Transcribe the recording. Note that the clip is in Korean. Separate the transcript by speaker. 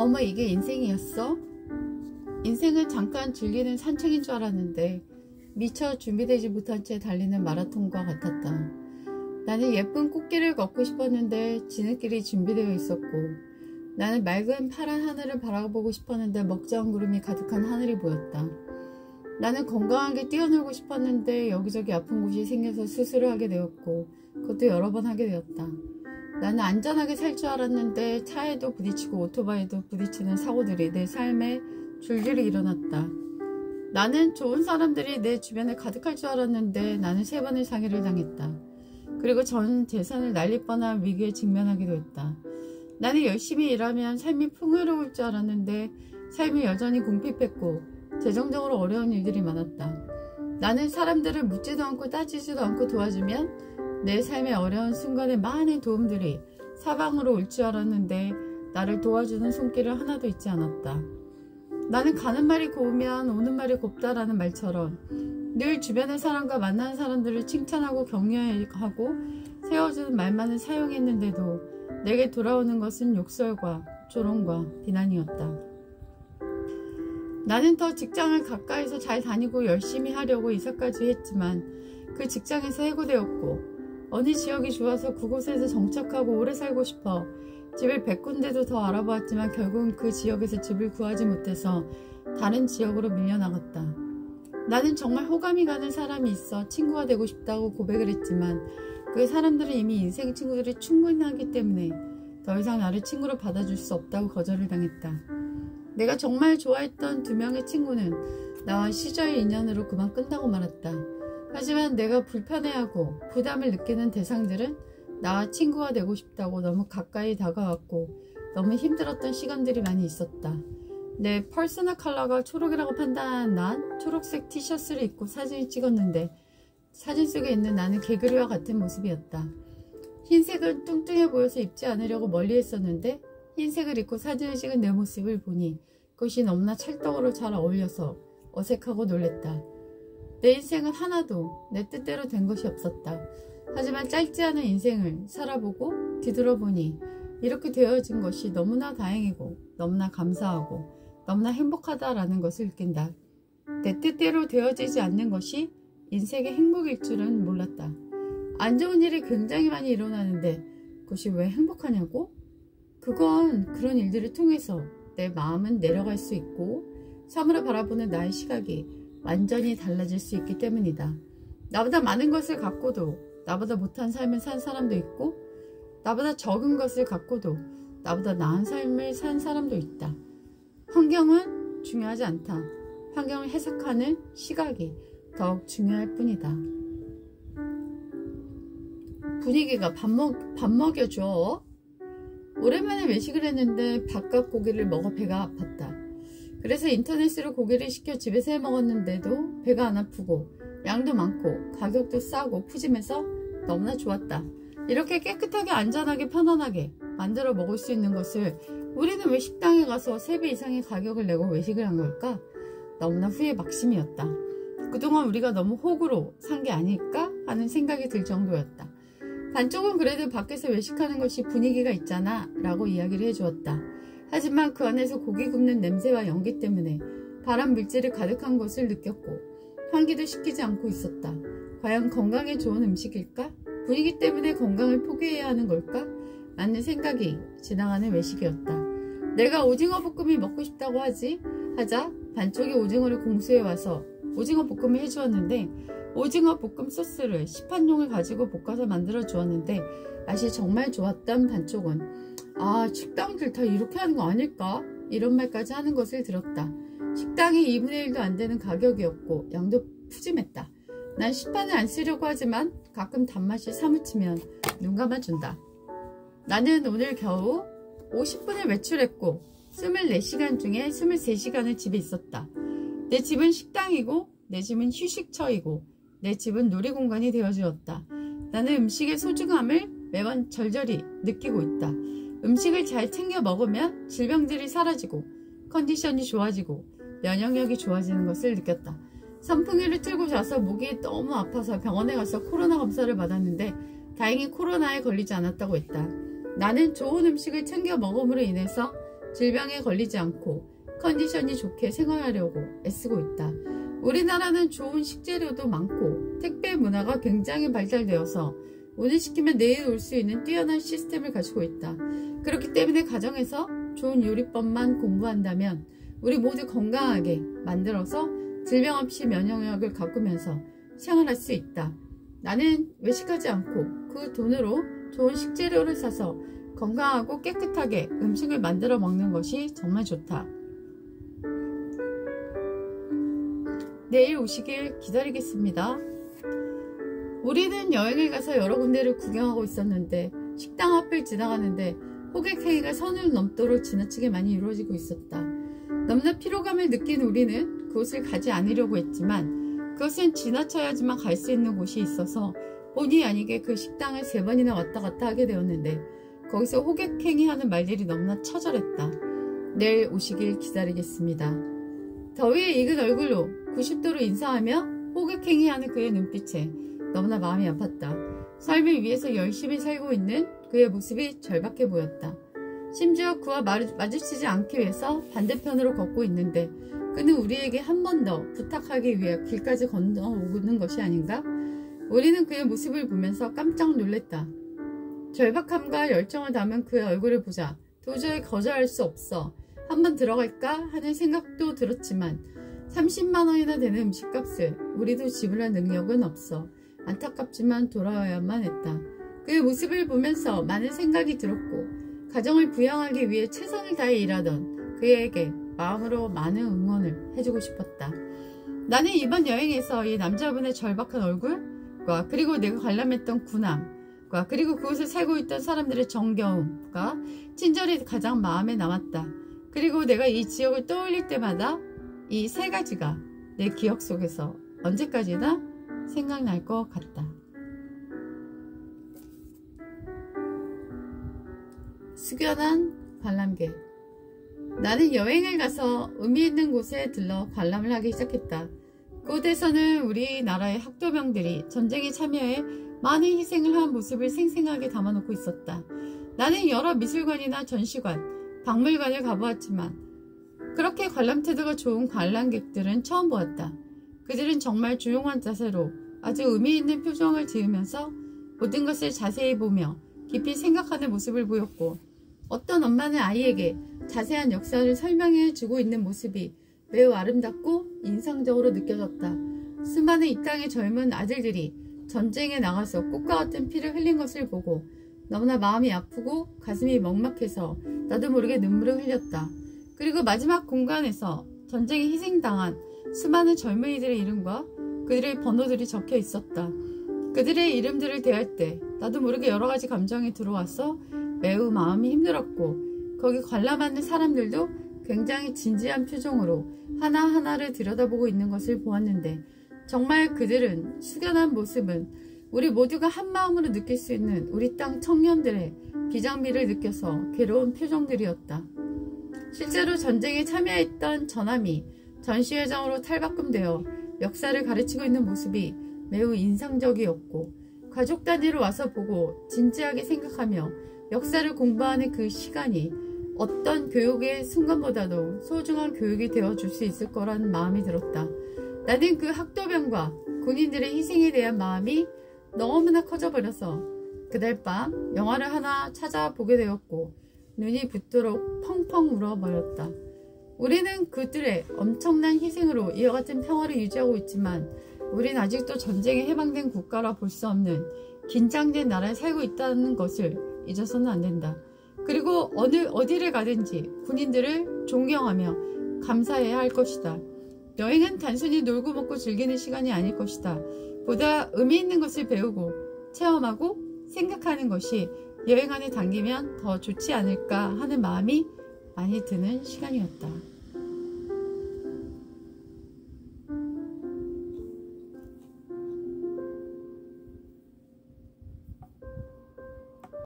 Speaker 1: 어머 이게 인생이었어? 인생은 잠깐 즐기는 산책인 줄 알았는데 미처 준비되지 못한 채 달리는 마라톤과 같았다. 나는 예쁜 꽃길을 걷고 싶었는데 지름길이 준비되어 있었고 나는 맑은 파란 하늘을 바라보고 싶었는데 먹자한 구름이 가득한 하늘이 보였다. 나는 건강하게 뛰어놀고 싶었는데 여기저기 아픈 곳이 생겨서 수술을 하게 되었고 그것도 여러 번 하게 되었다. 나는 안전하게 살 줄 알았는데 차에도 부딪히고 오토바이도 부딪히는 사고들이 내 삶에 줄줄이 일어났다. 나는 좋은 사람들이 내 주변에 가득할 줄 알았는데 나는 세 번의 상해를 당했다. 그리고 전 재산을 날릴 뻔한 위기에 직면하기도 했다. 나는 열심히 일하면 삶이 풍요로울 줄 알았는데 삶이 여전히 궁핍했고 재정적으로 어려운 일들이 많았다. 나는 사람들을 묻지도 않고 따지지도 않고 도와주면 내 삶의 어려운 순간에 많은 도움들이 사방으로 올 줄 알았는데 나를 도와주는 손길을 하나도 잊지 않았다. 나는 가는 말이 고우면 오는 말이 곱다라는 말처럼 늘 주변의 사람과 만나는 사람들을 칭찬하고 격려하고 세워주는 말만을 사용했는데도 내게 돌아오는 것은 욕설과 조롱과 비난이었다. 나는 더 직장을 가까이서 잘 다니고 열심히 하려고 이사까지 했지만 그 직장에서 해고되었고 어느 지역이 좋아서 그곳에서 정착하고 오래 살고 싶어 집을 100군데도 더 알아보았지만 결국은 그 지역에서 집을 구하지 못해서 다른 지역으로 밀려나갔다. 나는 정말 호감이 가는 사람이 있어 친구가 되고 싶다고 고백을 했지만 그 사람들은 이미 인생 친구들이 충분하기 때문에 더 이상 나를 친구로 받아줄 수 없다고 거절을 당했다. 내가 정말 좋아했던 두 명의 친구는 나와 시저의 인연으로 그만 끝나고 말았다. 하지만 내가 불편해하고 부담을 느끼는 대상들은 나와 친구가 되고 싶다고 너무 가까이 다가왔고 너무 힘들었던 시간들이 많이 있었다. 내 personal color가 초록이라고 판단한 난 초록색 티셔츠를 입고 사진을 찍었는데 사진 속에 있는 나는 개구리와 같은 모습이었다. 흰색은 뚱뚱해 보여서 입지 않으려고 멀리 했었는데 흰색을 입고 사진을 찍은 내 모습을 보니 그것이 너무나 찰떡으로 잘 어울려서 어색하고 놀랬다. 내 인생은 하나도 내 뜻대로 된 것이 없었다. 하지만 짧지 않은 인생을 살아보고 뒤돌아보니 이렇게 되어진 것이 너무나 다행이고 너무나 감사하고 너무나 행복하다라는 것을 느낀다. 내 뜻대로 되어지지 않는 것이 인생의 행복일 줄은 몰랐다. 안 좋은 일이 굉장히 많이 일어나는데 그것이 왜 행복하냐고? 그건 그런 일들을 통해서 내 마음은 내려갈 수 있고 삶으로 바라보는 나의 시각이 완전히 달라질 수 있기 때문이다. 나보다 많은 것을 갖고도 나보다 못한 삶을 산 사람도 있고 나보다 적은 것을 갖고도 나보다 나은 삶을 산 사람도 있다. 환경은 중요하지 않다. 환경을 해석하는 시각이 더욱 중요할 뿐이다. 분위기가 밥, 먹, 밥 먹여줘. 오랜만에 외식을 했는데 바깥 고기를 먹어 배가 아팠다. 그래서 인터넷으로 고기를 시켜 집에서 해 먹었는데도 배가 안 아프고 양도 많고 가격도 싸고 푸짐해서 너무나 좋았다. 이렇게 깨끗하게 안전하게 편안하게 만들어 먹을 수 있는 것을 우리는 왜 식당에 가서 3배 이상의 가격을 내고 외식을 한 걸까? 너무나 후회 막심이었다. 그동안 우리가 너무 호구로 산 게 아닐까 하는 생각이 들 정도였다. 반쪽은 그래도 밖에서 외식하는 것이 분위기가 있잖아 라고 이야기를 해주었다. 하지만 그 안에서 고기 굽는 냄새와 연기 때문에 바람 물질이 가득한 것을 느꼈고 환기도 시키지 않고 있었다. 과연 건강에 좋은 음식일까? 분위기 때문에 건강을 포기해야 하는 걸까? 라는 생각이 지나가는 외식이었다. 내가 오징어 볶음이 먹고 싶다고 하지 하자 반쪽이 오징어를 공수해 와서 오징어 볶음을 해주었는데 오징어 볶음 소스를 시판용을 가지고 볶아서 만들어 주었는데 맛이 정말 좋았던 반쪽은 아 식당들 다 이렇게 하는 거 아닐까? 이런 말까지 하는 것을 들었다. 식당이 2분의 1도 안 되는 가격이었고 양도 푸짐했다. 난 시판을 안 쓰려고 하지만 가끔 단맛이 사무치면 눈 감아준다. 나는 오늘 겨우 50분을 외출했고 24시간 중에 23시간을 집에 있었다. 내 집은 식당이고 내 집은 휴식처이고 내 집은 놀이공간이 되어주었다. 나는 음식의 소중함을 매번 절절히 느끼고 있다. 음식을 잘 챙겨 먹으면 질병들이 사라지고 컨디션이 좋아지고 면역력이 좋아지는 것을 느꼈다. 선풍기를 틀고 자서 목이 너무 아파서 병원에 가서 코로나 검사를 받았는데 다행히 코로나에 걸리지 않았다고 했다. 나는 좋은 음식을 챙겨 먹음으로 인해서 질병에 걸리지 않고 컨디션이 좋게 생활하려고 애쓰고 있다. 우리나라는 좋은 식재료도 많고 택배 문화가 굉장히 발달되어서 오늘 시키면 내일 올 수 있는 뛰어난 시스템을 가지고 있다. 그렇기 때문에 가정에서 좋은 요리법만 공부한다면 우리 모두 건강하게 만들어서 질병 없이 면역력을 가꾸면서 생활할 수 있다. 나는 외식하지 않고 그 돈으로 좋은 식재료를 사서 건강하고 깨끗하게 음식을 만들어 먹는 것이 정말 좋다. 내일 오시길 기다리겠습니다. 우리는 여행을 가서 여러 군데를 구경하고 있었는데 식당 앞을 지나가는데 호객 행위가 선을 넘도록 지나치게 많이 이루어지고 있었다. 너무나 피로감을 느낀 우리는 그곳을 가지 않으려고 했지만 그것은 지나쳐야지만 갈 수 있는 곳이 있어서 본의 아니게 그 식당을 세 번이나 왔다 갔다 하게 되었는데 거기서 호객 행위하는 말들이 너무나 처절했다. 내일 오시길 기다리겠습니다. 더위에 익은 얼굴로 90도로 인사하며 호객 행위하는 그의 눈빛에 너무나 마음이 아팠다. 삶을 위해서 열심히 살고 있는 그의 모습이 절박해 보였다. 심지어 그와 마주치지 않기 위해서 반대편으로 걷고 있는데 그는 우리에게 한 번 더 부탁하기 위해 길까지 건너오는 것이 아닌가? 우리는 그의 모습을 보면서 깜짝 놀랐다. 절박함과 열정을 담은 그의 얼굴을 보자 도저히 거절할 수 없어 한번 들어갈까 하는 생각도 들었지만 30만원이나 되는 음식값을 우리도 지불할 능력은 없어 안타깝지만 돌아와야만 했다. 그의 모습을 보면서 많은 생각이 들었고 가정을 부양하기 위해 최선을 다해 일하던 그에게 마음으로 많은 응원을 해주고 싶었다. 나는 이번 여행에서 이 남자분의 절박한 얼굴과 그리고 내가 관람했던 군함과 그리고 그곳에 살고 있던 사람들의 정겨움과 친절이 가장 마음에 남았다. 그리고 내가 이 지역을 떠올릴 때마다 이 세 가지가 내 기억 속에서 언제까지나 생각날 것 같다. 숙연한 관람객 나는 여행을 가서 의미 있는 곳에 들러 관람을 하기 시작했다. 그곳에서는 우리나라의 학도병들이 전쟁에 참여해 많은 희생을 한 모습을 생생하게 담아놓고 있었다. 나는 여러 미술관이나 전시관, 박물관을 가보았지만 그렇게 관람 태도가 좋은 관람객들은 처음 보았다. 그들은 정말 조용한 자세로 아주 의미 있는 표정을 지으면서 모든 것을 자세히 보며 깊이 생각하는 모습을 보였고 어떤 엄마는 아이에게 자세한 역사를 설명해 주고 있는 모습이 매우 아름답고 인상적으로 느껴졌다. 수많은 이 땅의 젊은 아들들이 전쟁에 나가서 꽃과 같은 피를 흘린 것을 보고 너무나 마음이 아프고 가슴이 먹막해서 나도 모르게 눈물을 흘렸다. 그리고 마지막 공간에서 전쟁에 희생당한 수많은 젊은이들의 이름과 그들의 번호들이 적혀 있었다. 그들의 이름들을 대할 때 나도 모르게 여러 가지 감정이 들어와서 매우 마음이 힘들었고 거기 관람하는 사람들도 굉장히 진지한 표정으로 하나하나를 들여다보고 있는 것을 보았는데 정말 그들은 숙연한 모습은 우리 모두가 한 마음으로 느낄 수 있는 우리 땅 청년들의 비장미를 느껴서 괴로운 표정들이었다. 실제로 전쟁에 참여했던 전함이 전시회장으로 탈바꿈되어 역사를 가르치고 있는 모습이 매우 인상적이었고 가족 단위로 와서 보고 진지하게 생각하며 역사를 공부하는 그 시간이 어떤 교육의 순간보다도 소중한 교육이 되어줄 수 있을 거라는 마음이 들었다. 나는 그 학도병과 군인들의 희생에 대한 마음이 너무나 커져버려서 그날 밤 영화를 하나 찾아보게 되었고 눈이 붓도록 펑펑 울어버렸다. 우리는 그들의 엄청난 희생으로 이와 같은 평화를 유지하고 있지만 우린 아직도 전쟁에 해방된 국가라 볼 수 없는 긴장된 나라에 살고 있다는 것을 잊어서는 안 된다. 그리고 어느 어디를 가든지 군인들을 존경하며 감사해야 할 것이다. 여행은 단순히 놀고 먹고 즐기는 시간이 아닐 것이다. 보다 의미 있는 것을 배우고 체험하고 생각하는 것이 여행 안에 당기면 더 좋지 않을까 하는 마음이 많이 드는 시간이었다.